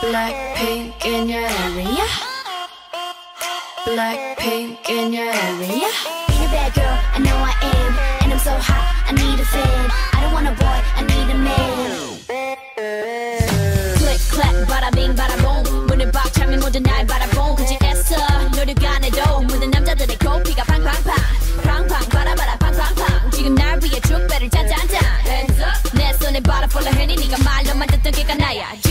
Black pink in your area. Black pink in your area. bottle full of Henny, nigga, malo, matatuki kanaya.